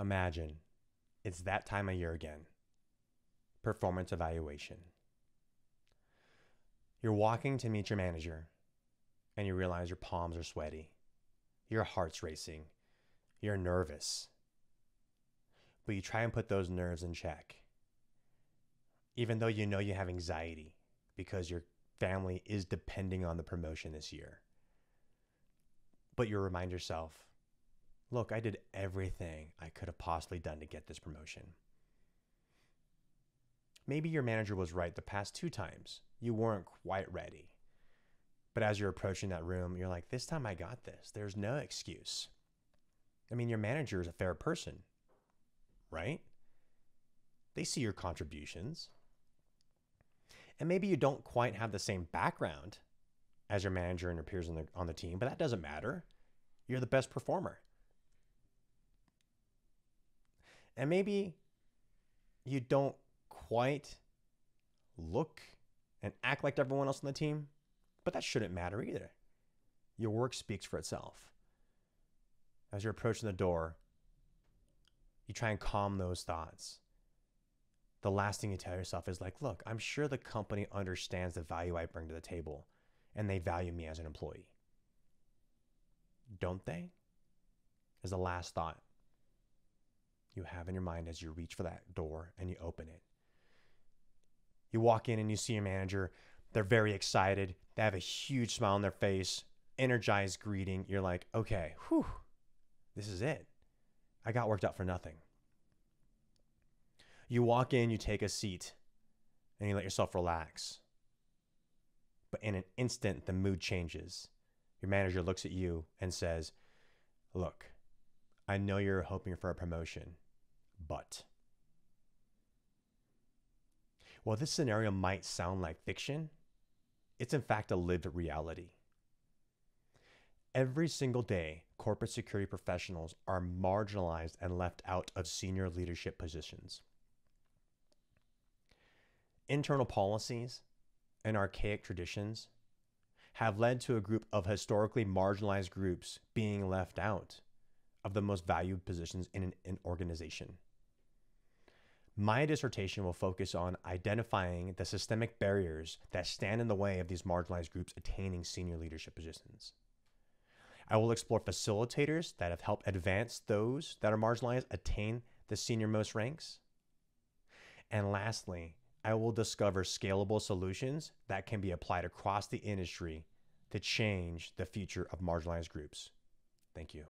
Imagine it's that time of year again. Performance evaluation. You're walking to meet your manager and you realize your palms are sweaty. Your heart's racing. You're nervous. But you try and put those nerves in check. Even though you know you have anxiety because your family is depending on the promotion this year. But you remind yourself look, I did everything I could have possibly done to get this promotion. Maybe your manager was right the past two times. You weren't quite ready. But as you're approaching that room, you're like, this time I got this. There's no excuse. I mean, your manager is a fair person, right? They see your contributions. And maybe you don't quite have the same background as your manager and your peers on the, on the team, but that doesn't matter. You're the best performer. And maybe you don't quite look and act like everyone else on the team, but that shouldn't matter either. Your work speaks for itself. As you're approaching the door, you try and calm those thoughts. The last thing you tell yourself is like, look, I'm sure the company understands the value I bring to the table and they value me as an employee. Don't they? Is the last thought you have in your mind as you reach for that door and you open it. You walk in and you see your manager. They're very excited. They have a huge smile on their face, energized greeting. You're like, okay, whew, this is it. I got worked out for nothing. You walk in, you take a seat, and you let yourself relax. But in an instant, the mood changes. Your manager looks at you and says, Look, I know you're hoping for a promotion, but. While this scenario might sound like fiction, it's in fact a lived reality. Every single day, corporate security professionals are marginalized and left out of senior leadership positions. Internal policies and archaic traditions have led to a group of historically marginalized groups being left out of the most valued positions in an, an organization. My dissertation will focus on identifying the systemic barriers that stand in the way of these marginalized groups attaining senior leadership positions. I will explore facilitators that have helped advance those that are marginalized attain the senior most ranks. And lastly, I will discover scalable solutions that can be applied across the industry to change the future of marginalized groups. Thank you.